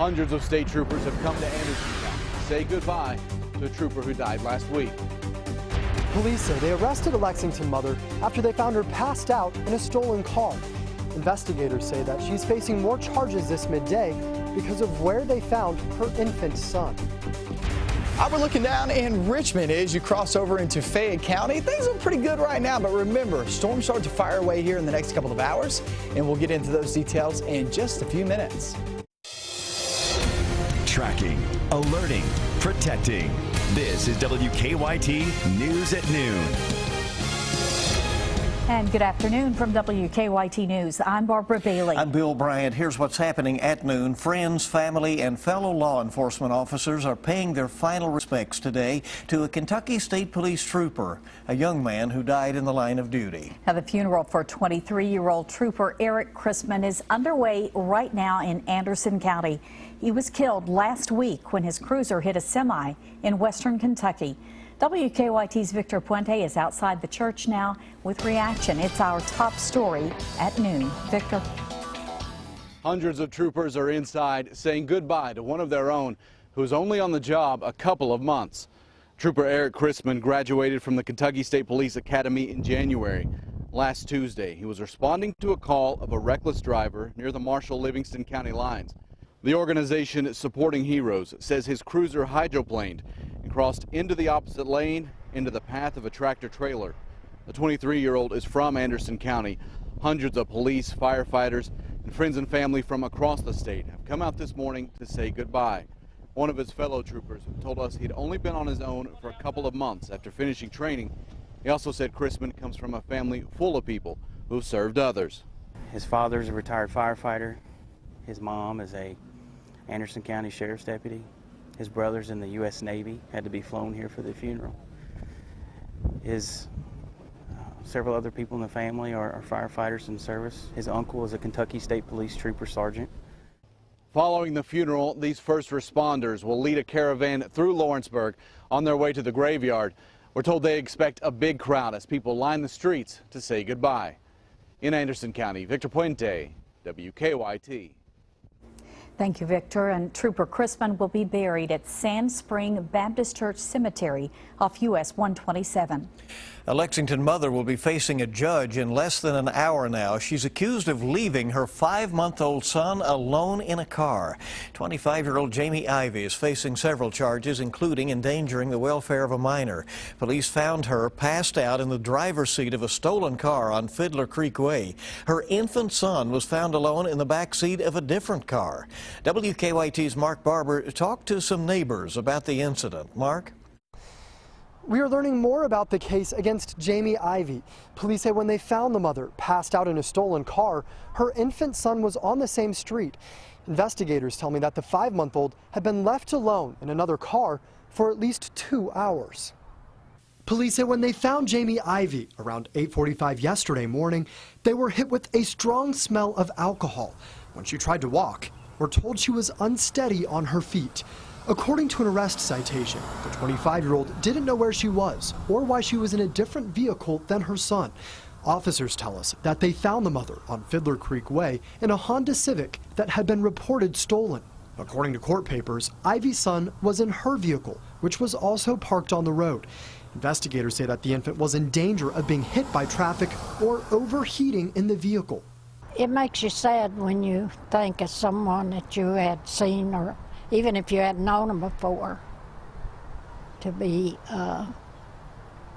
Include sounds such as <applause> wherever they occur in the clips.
Hundreds of state troopers have come to Anderson County to say goodbye to a trooper who died last week. Police say they arrested a Lexington mother after they found her passed out in a stolen car. Investigators say that she's facing more charges this midday because of where they found her infant son. Uh, we're looking down in Richmond as you cross over into Fayette County. Things are pretty good right now, but remember, storms start to fire away here in the next couple of hours, and we'll get into those details in just a few minutes. Tracking, alerting, protecting. This is WKYT News at Noon. And good afternoon from WKYT News. I'm Barbara Bailey. I'm Bill Bryant. Here's what's happening at noon. Friends, family, and fellow law enforcement officers are paying their final respects today to a Kentucky State Police trooper, a young man who died in the line of duty. Now, the funeral for 23-year-old trooper Eric Chrisman is underway right now in Anderson County. He was killed last week when his cruiser hit a semi in western Kentucky. WKYT's Victor Puente is outside the church now with reaction. It's our top story at noon. Victor. Hundreds of troopers are inside saying goodbye to one of their own who's only on the job a couple of months. Trooper Eric Chrisman graduated from the Kentucky State Police Academy in January. Last Tuesday, he was responding to a call of a reckless driver near the Marshall-Livingston County lines. The organization Supporting Heroes says his cruiser hydroplaned and crossed into the opposite lane into the path of a tractor trailer. The 23-year-old is from Anderson County. Hundreds of police, firefighters, and friends and family from across the state have come out this morning to say goodbye. One of his fellow troopers told us he'd only been on his own for a couple of months after finishing training. He also said Chrisman comes from a family full of people who've served others. His father's a retired firefighter. His mom is a Anderson County Sheriff's deputy. His brother's in the U.S. Navy, had to be flown here for the funeral. His uh, several other people in the family are, are firefighters in service. His uncle is a Kentucky State Police Trooper Sergeant. Following the funeral, these first responders will lead a caravan through Lawrenceburg on their way to the graveyard. We're told they expect a big crowd as people line the streets to say goodbye. In Anderson County, Victor Puente, WKYT. Thank you, Victor. And Trooper Chrisman will be buried at Sand Spring Baptist Church Cemetery off US 127. A Lexington mother will be facing a judge in less than an hour now. She's accused of leaving her five-month-old son alone in a car. 25-year-old Jamie Ivy is facing several charges, including endangering the welfare of a minor. Police found her passed out in the driver's seat of a stolen car on Fiddler Creek Way. Her infant son was found alone in the back seat of a different car. WKYT's Mark Barber talked to some neighbors about the incident. Mark? We are learning more about the case against Jamie Ivy. Police say when they found the mother passed out in a stolen car, her infant son was on the same street. Investigators tell me that the five-month-old had been left alone in another car for at least two hours. Police say when they found Jamie Ivy around 8.45 yesterday morning, they were hit with a strong smell of alcohol. When she tried to walk, we're told she was unsteady on her feet. According to an arrest citation, the 25-year-old didn't know where she was or why she was in a different vehicle than her son. Officers tell us that they found the mother on Fiddler Creek Way in a Honda Civic that had been reported stolen. According to court papers, Ivy's son was in her vehicle, which was also parked on the road. Investigators say that the infant was in danger of being hit by traffic or overheating in the vehicle. It makes you sad when you think of someone that you had seen or even if you hadn't known them before, to be uh,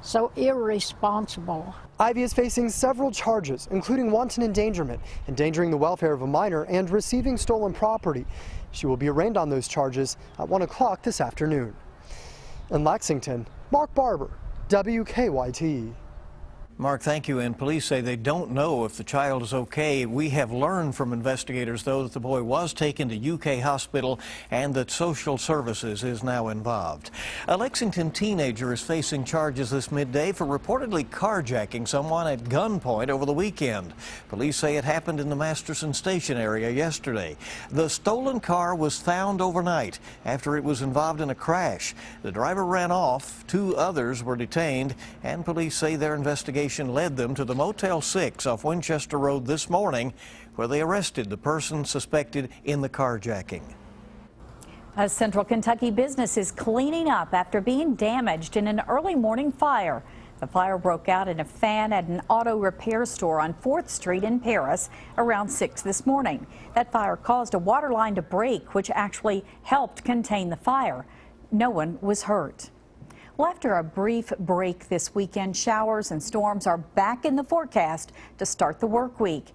so irresponsible. Ivy is facing several charges, including wanton endangerment, endangering the welfare of a minor, and receiving stolen property. She will be arraigned on those charges at 1 o'clock this afternoon. In Lexington, Mark Barber, WKYT. Mark, thank you. And police say they don't know if the child is okay. We have learned from investigators, though, that the boy was taken to UK hospital and that social services is now involved. A Lexington teenager is facing charges this midday for reportedly carjacking someone at gunpoint over the weekend. Police say it happened in the Masterson Station area yesterday. The stolen car was found overnight after it was involved in a crash. The driver ran off. Two others were detained, and police say their investigation led them to the Motel 6 off Winchester Road this morning, where they arrested the person suspected in the carjacking. A central Kentucky business is cleaning up after being damaged in an early morning fire. The fire broke out in a fan at an auto repair store on 4th Street in Paris around 6 this morning. That fire caused a water line to break, which actually helped contain the fire. No one was hurt. Well, after a brief break this weekend, showers and storms are back in the forecast to start the work week,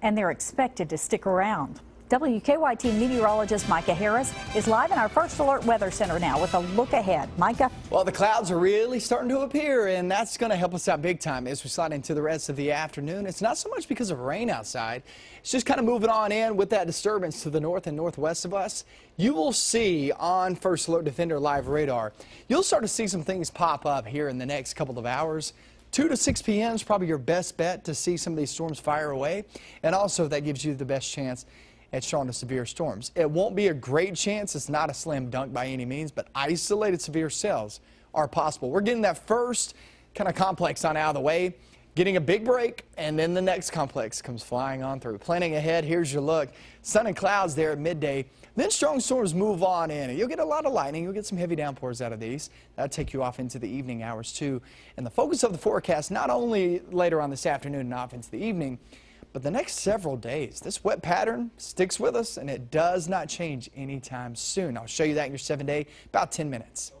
and they're expected to stick around. WKYT meteorologist Micah Harris is live in our First Alert Weather Center now with a look ahead. Micah? Well, the clouds are really starting to appear, and that's going to help us out big time as we slide into the rest of the afternoon. It's not so much because of rain outside. It's just kind of moving on in with that disturbance to the north and northwest of us. You will see on First Alert Defender Live Radar, you'll start to see some things pop up here in the next couple of hours. 2 to 6 p.m. is probably your best bet to see some of these storms fire away. And also, that gives you the best chance at strong to severe storms. It won't be a great chance. It's not a slam dunk by any means, but isolated severe cells are possible. We're getting that first kind of complex on out of the way, getting a big break, and then the next complex comes flying on through. Planning ahead, here's your look. Sun and clouds there at midday. Then strong storms move on in. You'll get a lot of lightning. You'll get some heavy downpours out of these. That'll take you off into the evening hours too. And the focus of the forecast, not only later on this afternoon and off into the evening, but the next several days, this wet pattern sticks with us and it does not change anytime soon. I'll show you that in your seven day, about 10 minutes.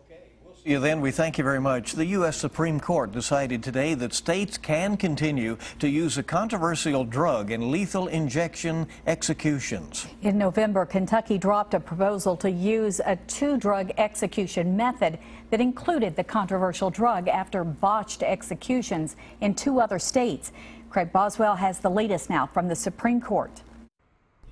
See you then. We thank you very much. The U.S. Supreme Court decided today that states can continue to use a controversial drug in lethal injection executions. In November, Kentucky dropped a proposal to use a two drug execution method that included the controversial drug after botched executions in two other states. Craig Boswell has the latest now from the Supreme Court.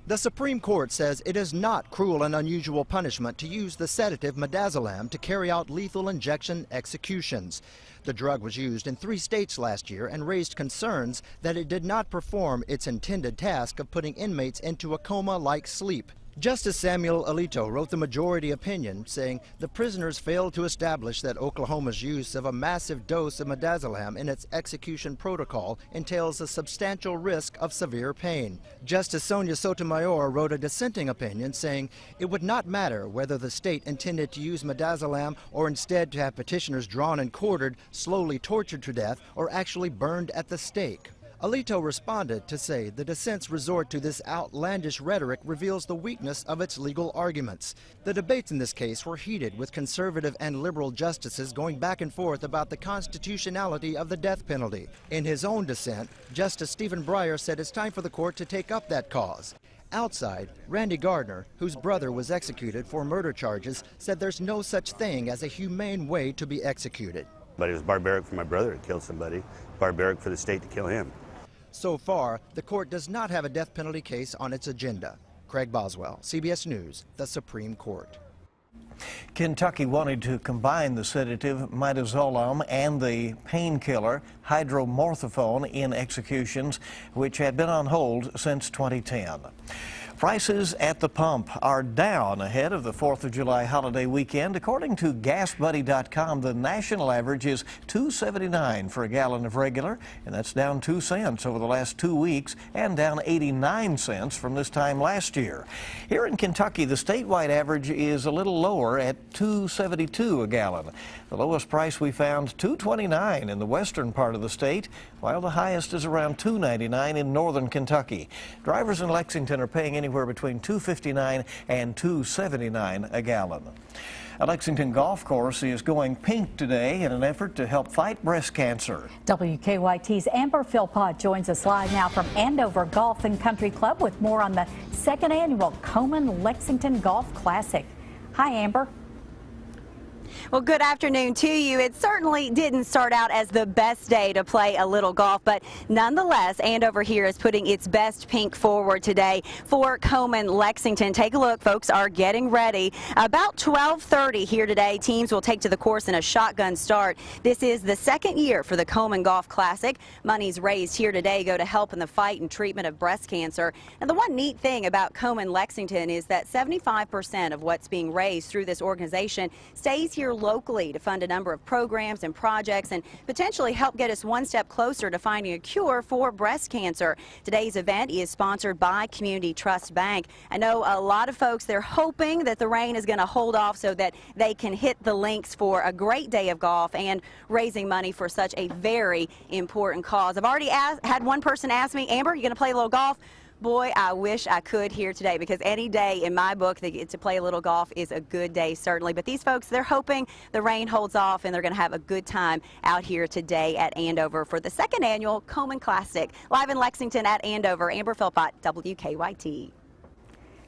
The Supreme Court says it is not cruel and unusual punishment to use the sedative midazolam to carry out lethal injection executions. The drug was used in three states last year and raised concerns that it did not perform its intended task of putting inmates into a coma-like sleep. Justice Samuel Alito wrote the majority opinion, saying the prisoners failed to establish that Oklahoma's use of a massive dose of midazolam in its execution protocol entails a substantial risk of severe pain. Justice Sonia Sotomayor wrote a dissenting opinion, saying it would not matter whether the state intended to use midazolam or instead to have petitioners drawn and quartered, slowly tortured to death, or actually burned at the stake. Alito responded to say the dissent's resort to this outlandish rhetoric reveals the weakness of its legal arguments. The debates in this case were heated with conservative and liberal justices going back and forth about the constitutionality of the death penalty. In his own dissent, Justice Stephen Breyer said it's time for the court to take up that cause. Outside, Randy Gardner, whose brother was executed for murder charges, said there's no such thing as a humane way to be executed. But it was barbaric for my brother to kill somebody, barbaric for the state to kill him. So far, the court does not have a death penalty case on its agenda. Craig Boswell, CBS News, the Supreme Court. Kentucky wanted to combine the sedative midazolam and the painkiller hydromorphone in executions, which had been on hold since 2010. Prices at the pump are down ahead of the 4th of July holiday weekend. According to GasBuddy.com, the national average is $2.79 for a gallon of regular, and that's down 2 cents over the last two weeks and down 89 cents from this time last year. Here in Kentucky, the statewide average is a little lower at $2.72 a gallon. The lowest price we found, $2.29 in the western part of the state, while the highest is around $2.99 in northern Kentucky. Drivers in Lexington are paying anywhere between $2.59 and $2.79 a gallon. A Lexington golf course is going pink today in an effort to help fight breast cancer. WKYT's Amber Philpott joins us live now from Andover Golf and Country Club with more on the second annual Komen Lexington Golf Classic. Hi, Amber. Well, good afternoon to you. It certainly didn't start out as the best day to play a little golf, but nonetheless, Andover here is putting its best pink forward today for Komen Lexington. Take a look, folks are getting ready. About 12:30 here today, teams will take to the course in a shotgun start. This is the second year for the Komen Golf Classic. Monies raised here today go to help in the fight and treatment of breast cancer. And the one neat thing about Komen Lexington is that 75% of what's being raised through this organization stays here locally to fund a number of programs and projects and potentially help get us one step closer to finding a cure for breast cancer. Today's event is sponsored by Community Trust Bank. I know a lot of folks, they're hoping that the rain is going to hold off so that they can hit the links for a great day of golf and raising money for such a very important cause. I've already asked, had one person ask me, Amber, you going to play a little golf? Boy, I wish I could here today because any day in my book they get to play a little golf is a good day, certainly. But these folks, they're hoping the rain holds off and they're going to have a good time out here today at Andover for the second annual Komen Classic. Live in Lexington at Andover, Amber Philpott, WKYT.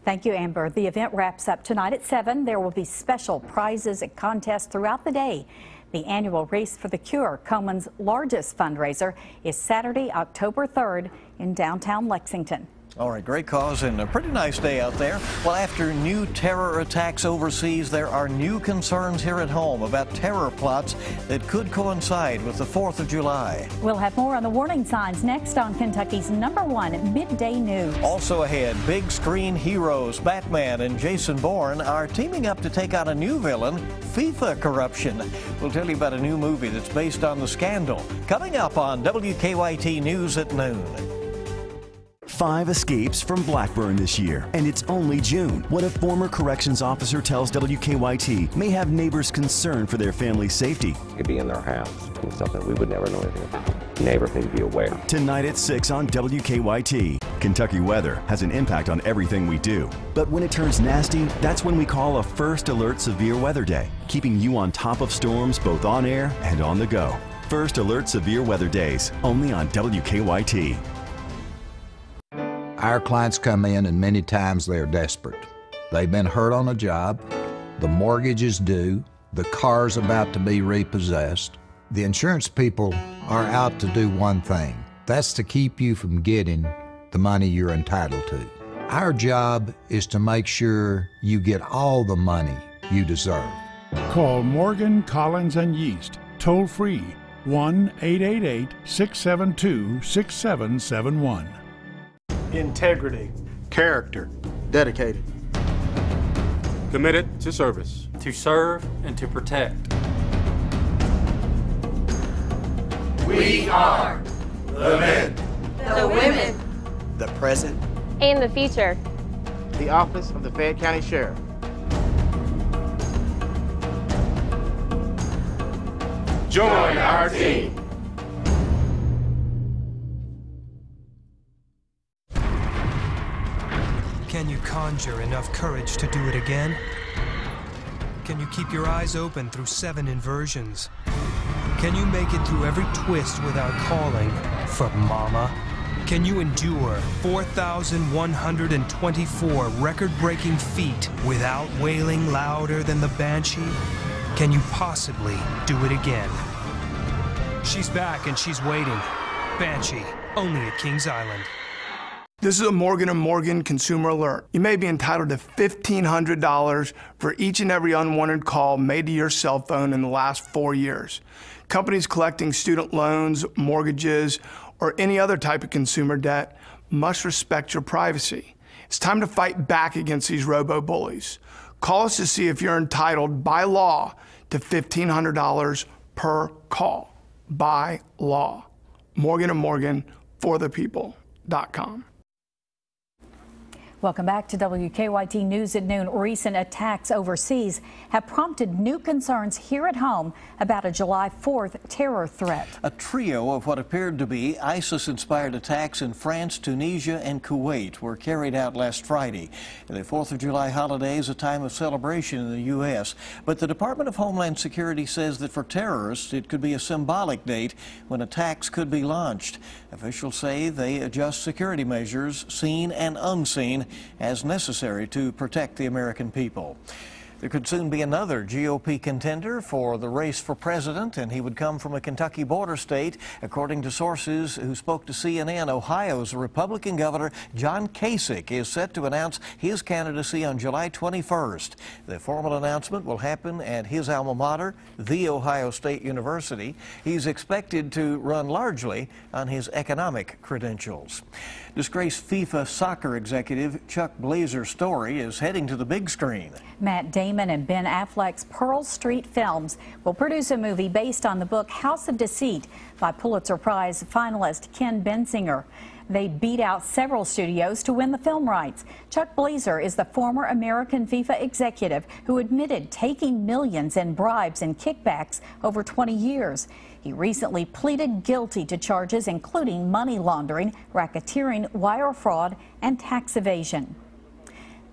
Thank you, Amber. The event wraps up tonight at 7. There will be special prizes and contests throughout the day. The annual Race for the Cure, Komen's largest fundraiser, is Saturday, October 3rd in downtown Lexington. All right, great cause and a pretty nice day out there. Well, after new terror attacks overseas, there are new concerns here at home about terror plots that could coincide with the 4th of July. We'll have more on the warning signs next on Kentucky's number one midday news. Also ahead, big screen heroes Batman and Jason Bourne are teaming up to take out a new villain, FIFA corruption. We'll tell you about a new movie that's based on the scandal coming up on WKYT News at noon. Five escapes from Blackburn this year, and it's only June. What a former corrections officer tells WKYT may have neighbors concerned for their family's safety. It could be in their house, something we would never know anything about. Neighbors need to be aware. Tonight at 6 on WKYT. Kentucky weather has an impact on everything we do. But when it turns nasty, that's when we call a First Alert Severe Weather Day, keeping you on top of storms both on air and on the go. First Alert Severe Weather Days, only on WKYT. Our clients come in and many times they are desperate. They've been hurt on a job, the mortgage is due, the car's about to be repossessed. The insurance people are out to do one thing that's to keep you from getting the money you're entitled to. Our job is to make sure you get all the money you deserve. Call Morgan, Collins, and Yeast toll free 1 888 672 6771 integrity, character, dedicated, committed to service, to serve and to protect. We are the men, the women, the present, and the future. The office of the Fayette County Sheriff. Join our team. Can you conjure enough courage to do it again? Can you keep your eyes open through seven inversions? Can you make it through every twist without calling for mama? Can you endure 4,124 record-breaking feet without wailing louder than the banshee? Can you possibly do it again? She's back and she's waiting. Banshee, only at Kings Island. This is a Morgan & Morgan consumer alert. You may be entitled to $1,500 for each and every unwanted call made to your cell phone in the last four years. Companies collecting student loans, mortgages, or any other type of consumer debt must respect your privacy. It's time to fight back against these robo-bullies. Call us to see if you're entitled by law to $1,500 per call. By law. Morgan & Morgan for the people.com. Welcome back to WKYT News at noon. Recent attacks overseas have prompted new concerns here at home about a July 4th terror threat. A trio of what appeared to be ISIS-inspired attacks in France, Tunisia, and Kuwait were carried out last Friday. The 4th of July holiday is a time of celebration in the U.S., but the Department of Homeland Security says that for terrorists, it could be a symbolic date when attacks could be launched. Officials say they adjust security measures, seen and unseen, as necessary to protect the American people. There could soon be another GOP contender for the race for president, and he would come from a Kentucky border state. According to sources who spoke to CNN, Ohio's Republican Governor John Kasich is set to announce his candidacy on July 21st. The formal announcement will happen at his alma mater, The Ohio State University. He's expected to run largely on his economic credentials. Disgraced FIFA soccer executive Chuck Blazer story is heading to the big screen. Matt Damon Damon and Ben Affleck's Pearl Street Films will produce a movie based on the book House of Deceit by Pulitzer Prize finalist Ken Bensinger. They beat out several studios to win the film rights. Chuck Blazer is the former American FIFA executive who admitted taking millions in bribes and kickbacks over 20 years. He recently pleaded guilty to charges including money laundering, racketeering, wire fraud, and tax evasion.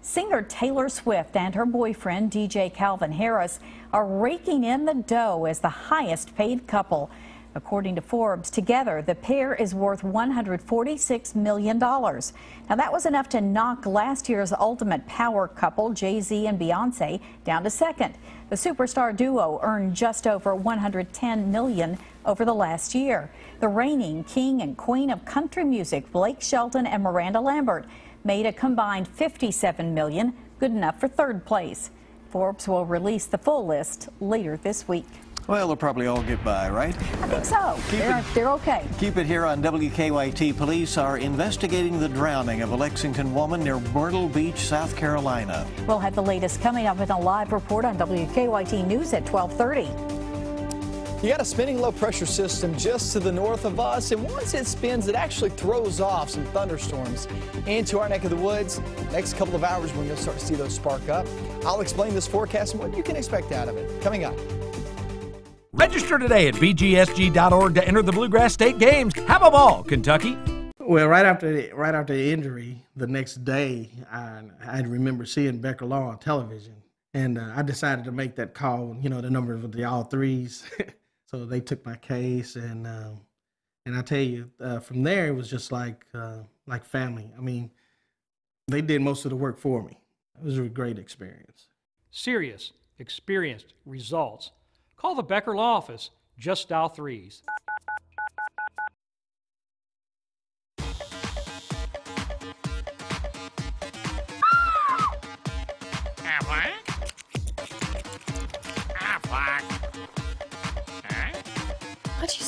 Singer Taylor Swift and her boyfriend, DJ Calvin Harris, are raking in the dough as the highest paid couple. According to Forbes, together the pair is worth $146 million. Now, that was enough to knock last year's ultimate power couple, Jay Z and Beyonce, down to second. The superstar duo earned just over 110 million over the last year. The reigning king and queen of country music, Blake Shelton and Miranda Lambert, made a combined 57 million, good enough for third place. Forbes will release the full list later this week. Well, they'll probably all get by, right? I think so. They're, it, they're okay. Keep it here on WKYT. Police are investigating the drowning of a Lexington woman near Myrtle Beach, South Carolina. We'll have the latest coming up in a live report on WKYT News at 1230. You got a spinning low pressure system just to the north of us, and once it spins, it actually throws off some thunderstorms into our neck of the woods. Next couple of hours, we're going to start to see those spark up. I'll explain this forecast and what you can expect out of it. Coming up. Register today at bgsg.org to enter the Bluegrass State Games. Have a ball, Kentucky. Well, right after the, right after the injury, the next day, I, I remember seeing Becker Law on television, and uh, I decided to make that call. You know, the number of the all threes. <laughs> So they took my case, and um, and I tell you, uh, from there it was just like uh, like family. I mean, they did most of the work for me. It was a great experience. Serious, experienced results. Call the Becker Law Office. Just dial threes.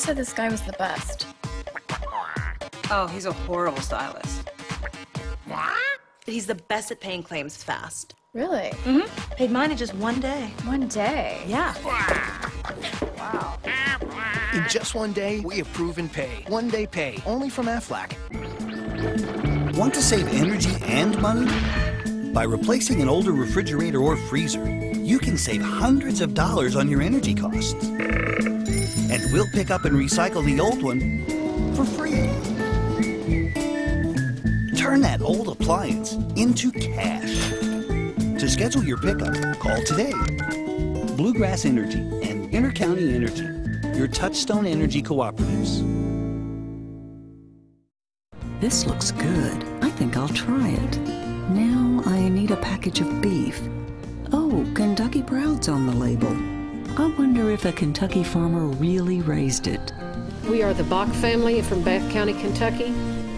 Said this guy was the best. Oh, he's a horrible stylist. What? He's the best at paying claims fast. Really? Mm-hmm. Paid mine in just one day. One day? Yeah. Wow. In just one day, we approve and pay. One day pay, only from Aflac. Want to save energy and money? By replacing an older refrigerator or freezer, you can save hundreds of dollars on your energy costs and we'll pick up and recycle the old one for free. Turn that old appliance into cash. To schedule your pickup, call today. Bluegrass Energy and Intercounty Energy, your touchstone energy cooperatives. This looks good. I think I'll try it. Now I need a package of beef. Oh, Kentucky Proud's on the label. I wonder if a Kentucky farmer really raised it. We are the Bach family from Bath County, Kentucky.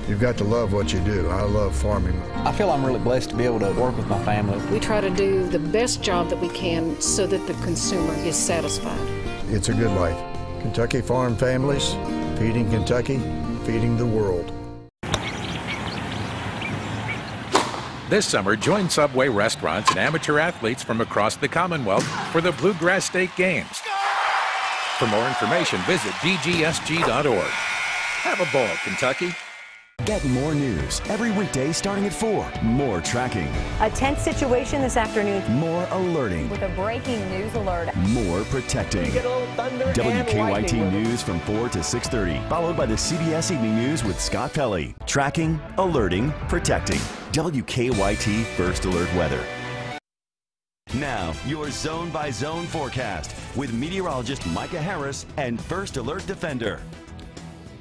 You've got to love what you do. I love farming. I feel I'm really blessed to be able to work with my family. We try to do the best job that we can so that the consumer is satisfied. It's a good life. Kentucky Farm Families, feeding Kentucky, feeding the world. This summer, join Subway restaurants and amateur athletes from across the Commonwealth for the Bluegrass State Games. For more information, visit bgsg.org. Have a ball, Kentucky. Get more news every weekday starting at 4. More tracking. A tense situation this afternoon. More alerting. With a breaking news alert. More protecting. WKYT News from 4 to 6.30. Followed by the CBS Evening News with Scott Pelley. Tracking, alerting, protecting. WKYT First Alert Weather. Now, your zone by zone forecast with meteorologist Micah Harris and First Alert Defender.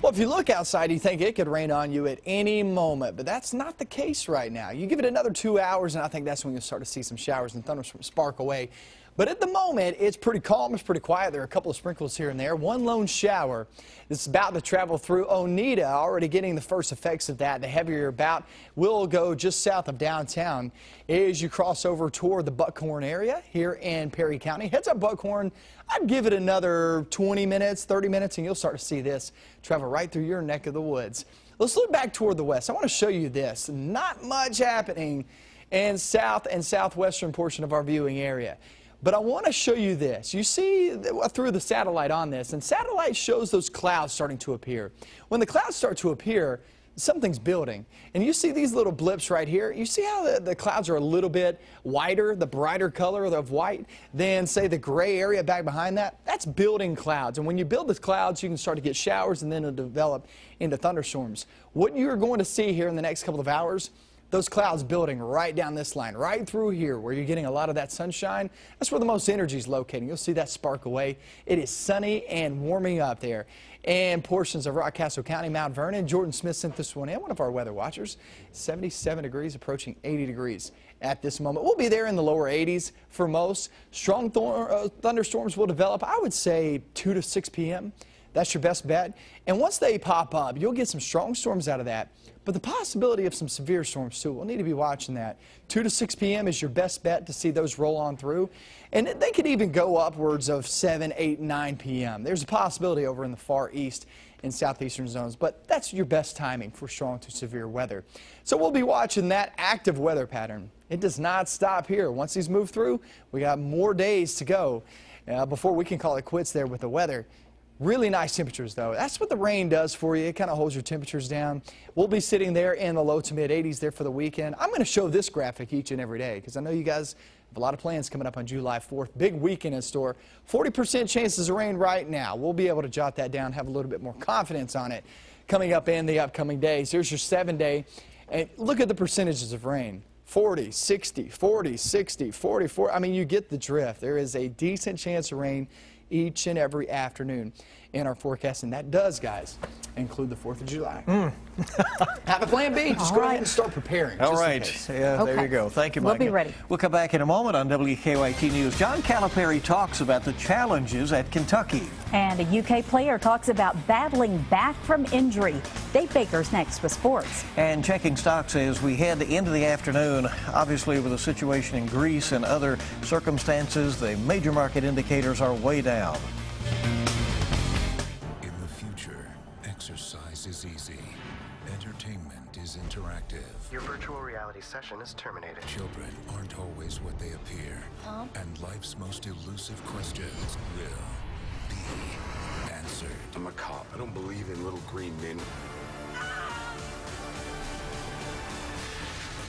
Well, if you look outside, you think it could rain on you at any moment, but that's not the case right now. You give it another two hours, and I think that's when you'll start to see some showers and thunderstorms spark away. But at the moment, it's pretty calm. It's pretty quiet. There are a couple of sprinkles here and there. One lone shower that's about to travel through Oneida, already getting the first effects of that. The heavier bout will go just south of downtown as you cross over toward the Buckhorn area here in Perry County. Heads up Buckhorn. I'd give it another 20 minutes, 30 minutes, and you'll start to see this travel right through your neck of the woods. Let's look back toward the west. I want to show you this. Not much happening in south and southwestern portion of our viewing area. But I want to show you this. You see through the satellite on this, and satellite shows those clouds starting to appear. When the clouds start to appear, something's building. And you see these little blips right here. You see how the, the, clouds are a little bit whiter, the brighter color of white, than say the gray area back behind that? That's building clouds. And when you build the clouds, you can start to get showers and then it'll develop into thunderstorms. What you're going to see here in the next couple of hours those clouds building right down this line, right through here where you're getting a lot of that sunshine. That's where the most energy is located. You'll see that spark away. It is sunny and warming up there. And portions of Rockcastle County, Mount Vernon. Jordan Smith sent this one in, one of our weather watchers. 77 degrees, approaching 80 degrees at this moment. We'll be there in the lower 80s for most. Strong th uh, thunderstorms will develop, I would say, 2 to 6 p.m. That's your best bet. And once they pop up, you'll get some strong storms out of that. But the possibility of some severe storms too, we'll need to be watching that. 2 to 6 p.m. is your best bet to see those roll on through. And they could even go upwards of 7, 8, 9 p.m. There's a possibility over in the far east and southeastern zones, but that's your best timing for strong to severe weather. So we'll be watching that active weather pattern. It does not stop here. Once these move through, we got more days to go uh, before we can call it quits there with the weather. Really nice temperatures, though. That's what the rain does for you. It kind of holds your temperatures down. We'll be sitting there in the low to mid 80s there for the weekend. I'm going to show this graphic each and every day because I know you guys have a lot of plans coming up on July 4th. Big weekend in store. 40% chances of rain right now. We'll be able to jot that down, have a little bit more confidence on it coming up in the upcoming days. Here's your seven day. And look at the percentages of rain. 40, 60, 40, 60, 44. I mean, you get the drift. There is a decent chance of rain each and every afternoon in our forecast. And that does, guys, include the 4th of July. Mm. <laughs> Have a plan B. Just All go right. ahead and start preparing. All right. Yeah, okay. there you go. Thank you, Mike. We'll be ready. We'll come back in a moment on WKYT News. John Calipari talks about the challenges at Kentucky. And a UK player talks about battling back from injury. Dave Baker's next with sports. And checking stocks as we head into the afternoon. Obviously, with the situation in Greece and other circumstances, the major market indicators are way down. Your virtual reality session is terminated. Children aren't always what they appear. Huh? And life's most elusive questions will be answered. I'm a cop. I don't believe in little green men.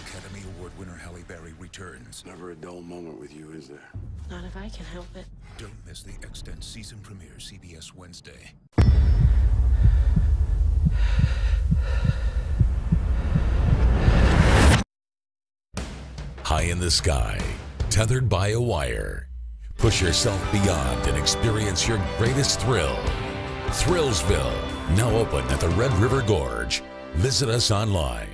Academy Award winner Halle Berry returns. Never a dull moment with you, is there? Not if I can help it. Don't miss the Extant season premiere, CBS Wednesday. High in the sky, tethered by a wire. Push yourself beyond and experience your greatest thrill. Thrillsville, now open at the Red River Gorge. Visit us online.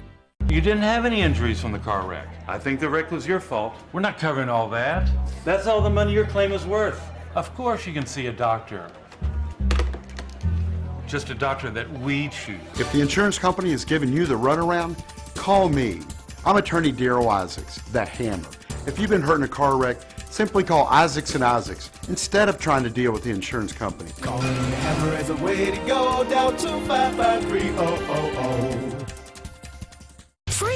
You didn't have any injuries from the car wreck. I think the wreck was your fault. We're not covering all that. That's all the money your claim is worth. Of course you can see a doctor. Just a doctor that we choose. If the insurance company is giving you the runaround, call me. I'm attorney Daryl Isaacs, that hammer. If you've been hurt in a car wreck, simply call Isaacs and Isaacs instead of trying to deal with the insurance company. Calling the hammer is a way to go down to 553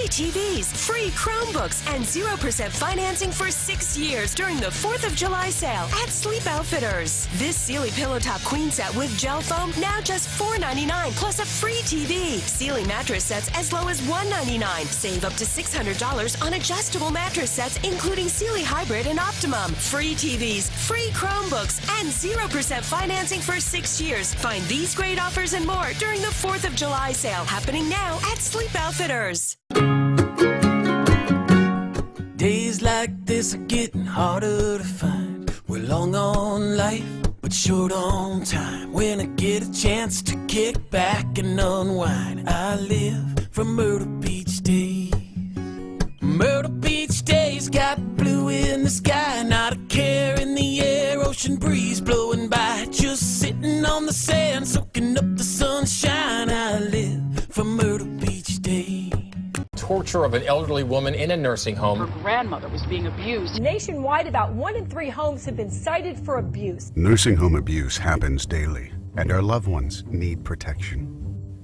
Free TVs, free Chromebooks, and 0% financing for six years during the 4th of July sale at Sleep Outfitters. This Sealy Pillow Top Queen set with gel foam now just $4.99 plus a free TV. Sealy mattress sets as low as $1.99. Save up to $600 on adjustable mattress sets, including Sealy Hybrid and Optimum. Free TVs, free Chromebooks, and 0% financing for six years. Find these great offers and more during the 4th of July sale happening now at Sleep Outfitters. Days like this are getting harder to find. We're long on life, but short on time. When I get a chance to kick back and unwind, I live for Myrtle Beach days. Myrtle Beach days got blue in the sky, not a care in the air, ocean breeze blowing by. Just sitting on the sand, soaking up the sunshine. I live for Myrtle Beach days torture of an elderly woman in a nursing home. Her grandmother was being abused. Nationwide, about one in three homes have been cited for abuse. Nursing home abuse happens daily, and our loved ones need protection.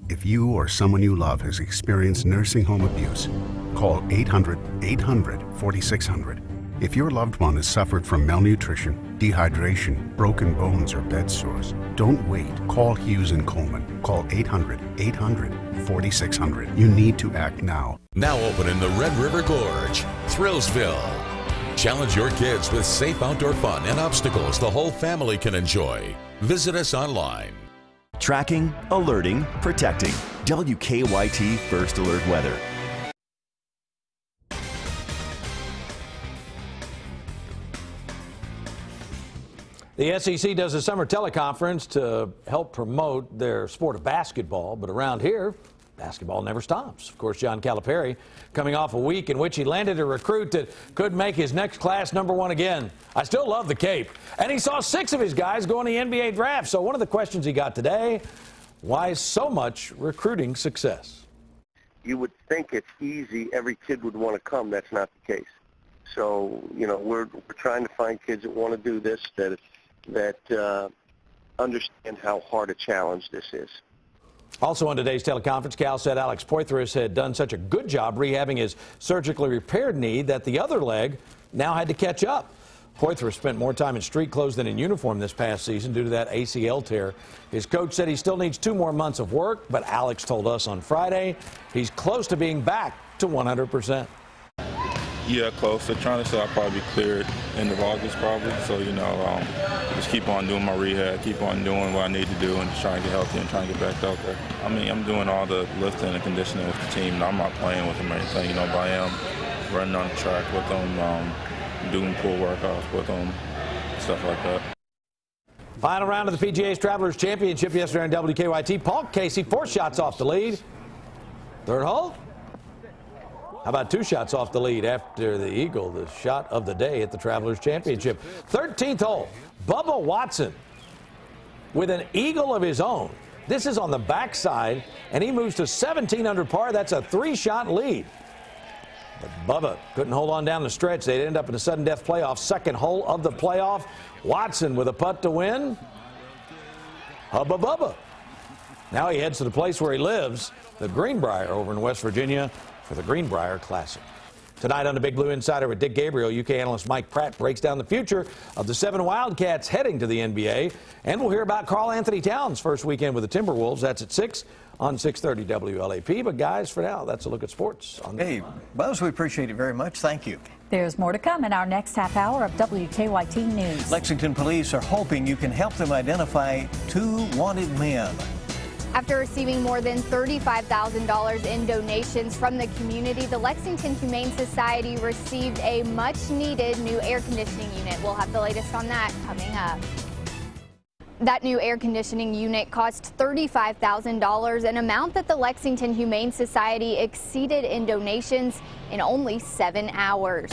If you or someone you love has experienced nursing home abuse, call 800 800 4600. If your loved one has suffered from malnutrition, dehydration, broken bones, or bed sores, don't wait. Call Hughes and Coleman. Call 800 800 4600. You need to act now. Now open in the Red River Gorge, Thrillsville. Challenge your kids with safe outdoor fun and obstacles the whole family can enjoy. Visit us online. Tracking, alerting, protecting. WKYT First Alert Weather. The SEC does a summer teleconference to help promote their sport of basketball, but around here, basketball never stops. Of course, John Calipari coming off a week in which he landed a recruit that could make his next class number one again. I still love the Cape. And he saw six of his guys go in the NBA draft. So one of the questions he got today, why so much recruiting success? You would think it's easy, every kid would want to come. That's not the case. So, you know, we're, we're trying to find kids that want to do this, that, that uh, understand how hard a challenge this is. Also on today's teleconference, Cal said Alex Poythress had done such a good job rehabbing his surgically repaired knee that the other leg now had to catch up. Poythress spent more time in street clothes than in uniform this past season due to that ACL tear. His coach said he still needs two more months of work, but Alex told us on Friday he's close to being back to 100 percent. Yeah, close. They're trying to say I'll probably be cleared end of August, probably. So, you know, um, just keep on doing my rehab, keep on doing what I need to do, and just trying to get healthy and trying to get back out there. I mean, I'm doing all the lifting and conditioning with the team. I'm not playing with them or anything, you know, but I am running on the track with them, um, doing pool workouts with them, stuff like that. Final round of the PGA's Travelers Championship yesterday on WKYT. Paul Casey, four shots off the lead. Third hole. How about two shots off the lead after the Eagle, the shot of the day at the Travelers Championship? 13th hole, Bubba Watson with an Eagle of his own. This is on the backside, and he moves to 17 under par. That's a three shot lead. But Bubba couldn't hold on down the stretch. They'd end up in a sudden death playoff, second hole of the playoff. Watson with a putt to win. Hubba Bubba. Now he heads to the place where he lives, the Greenbrier over in West Virginia for the Greenbrier Classic. Tonight on the Big Blue Insider with Dick Gabriel, UK analyst Mike Pratt breaks down the future of the seven Wildcats heading to the NBA. And we'll hear about Karl Anthony Towns' first weekend with the Timberwolves. That's at 6 on 630 WLAP. But guys, for now, that's a look at sports. On the hey, Buzz, we appreciate it very much. Thank you. There's more to come in our next half hour of WKYT News. Lexington police are hoping you can help them identify two wanted men. After receiving more than $35,000 in donations from the community, the Lexington Humane Society received a much needed new air conditioning unit. We'll have the latest on that coming up. That new air conditioning unit cost $35,000, an amount that the Lexington Humane Society exceeded in donations in only seven hours.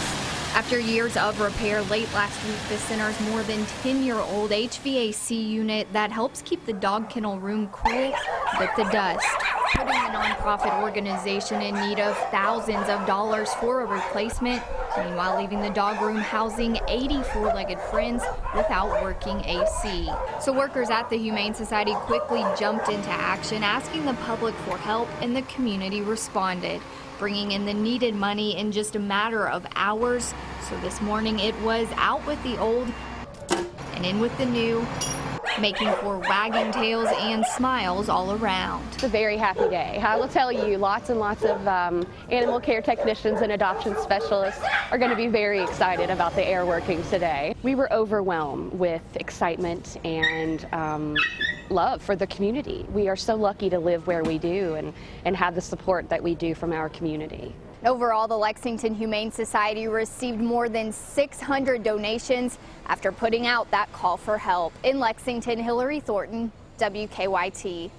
After years of repair late last week, the center's more than 10-year-old HVAC unit that helps keep the dog kennel room cool bit the dust, putting the nonprofit organization in need of thousands of dollars for a replacement, meanwhile leaving the dog room housing 80 four-legged friends without working AC. So workers at the Humane Society quickly jumped into action, asking the public for help, and the community responded bringing in the needed money in just a matter of hours. So this morning it was out with the old and in with the new, making for wagging tails and smiles all around. It's a very happy day. I will tell you, lots and lots of um, animal care technicians and adoption specialists are going to be very excited about the air working today. We were overwhelmed with excitement and um, love for the community. We are so lucky to live where we do and, and have the support that we do from our community. Overall, the Lexington Humane Society received more than 600 donations after putting out that call for help. In Lexington, Hillary Thornton, WKYT.